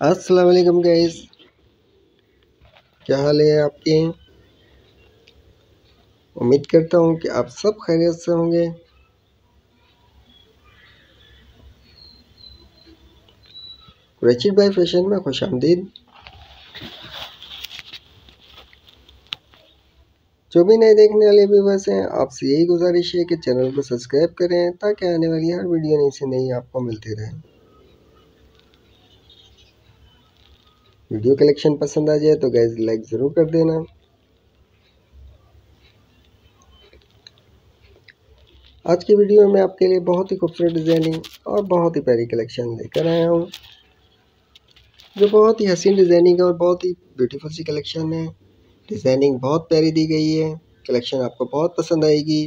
अस्सलाम वालेकुम गाइस क्या हाल है आपके? उम्मीद करता हूँ कि आप सब खैरियत से होंगे। रचित भाई फ़ैशन में खुश आमदीद जो भी नए देखने वाले व्यूवर्स हैं, आपसे यही गुजारिश है कि चैनल को सब्सक्राइब करें ताकि आने वाली हर वीडियो नई से नई आपको मिलती रहे। वीडियो कलेक्शन पसंद आ जाए तो गैस लाइक ज़रूर कर देना। आज की वीडियो में आपके लिए बहुत ही खूबसूरत डिज़ाइनिंग और बहुत ही प्यारी कलेक्शन लेकर आया हूँ, जो बहुत ही हसीन डिज़ाइनिंग और बहुत ही ब्यूटीफुल सी कलेक्शन है। डिज़ाइनिंग बहुत प्यारी दी गई है कलेक्शन आपको बहुत पसंद आएगी।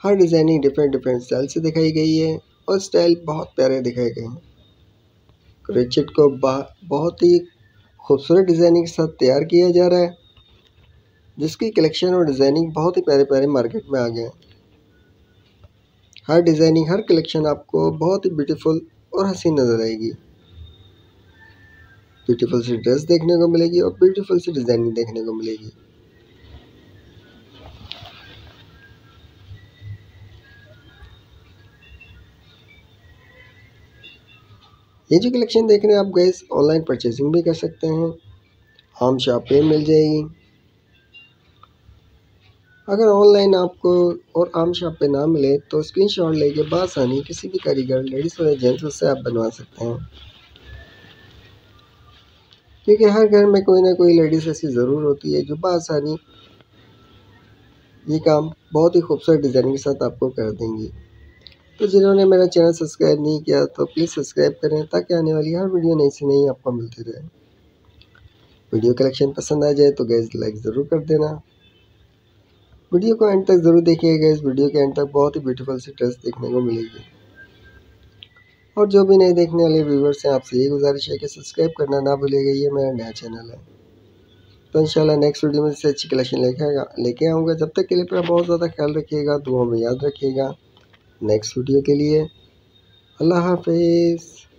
हर डिज़ाइनिंग डिफरेंट डिफरेंट स्टाइल से दिखाई गई है और स्टाइल बहुत प्यारे दिखाए गए हैं। क्रोचेट को बहुत ही खूबसूरत डिज़ाइनिंग के साथ तैयार किया जा रहा है, जिसकी कलेक्शन और डिज़ाइनिंग बहुत ही प्यारे प्यारे मार्केट में आ गए हैं। हर डिज़ाइनिंग हर कलेक्शन आपको बहुत ही ब्यूटीफुल और हसीन नज़र आएगी। ब्यूटीफुल सी ड्रेस देखने को मिलेगी और ब्यूटीफुल सी डिज़ाइनिंग देखने को मिलेगी। ये जो कलेक्शन देख रहे हैं आप गैस ऑनलाइन परचेजिंग भी कर सकते हैं। आम शॉप पे मिल जाएगी। अगर ऑनलाइन आपको और आम शॉप पे ना मिले तो स्क्रीनशॉट लेके बासानी किसी भी कारीगर लेडीज़ और जेंट्स उससे आप बनवा सकते हैं। क्योंकि हर घर में कोई ना कोई लेडीज़ ऐसी ज़रूर होती है जो बसानी ये काम बहुत ही खूबसूरत डिज़ाइनिंग के साथ आपको कर देंगी। तो जिन्होंने मेरा चैनल सब्सक्राइब नहीं किया तो प्लीज़ सब्सक्राइब करें ताकि आने वाली हर वीडियो नई से नई आपको मिलती रहे। वीडियो कलेक्शन पसंद आ जाए तो गैस लाइक ज़रूर कर देना। वीडियो को एंड तक ज़रूर देखिएगा इस वीडियो के एंड तक बहुत ही ब्यूटीफुल सी ड्रेस देखने को मिलेगी। और जो भी नए देखने वाले व्यूवर्स हैं, आपसे ये गुजारिश है कि सब्सक्राइब करना ना भूलिएगा, ये मेरा नया चैनल है। तो इंशाल्लाह नेक्स्ट वीडियो में इससे अच्छी कलेक्शन लेके लेके आऊँगा। जब तक के लिए अपना बहुत ज़्यादा ख्याल रखिएगा दुआ में याद रखिएगा। नेक्स्ट वीडियो के लिए। अल्लाह हाफिज़।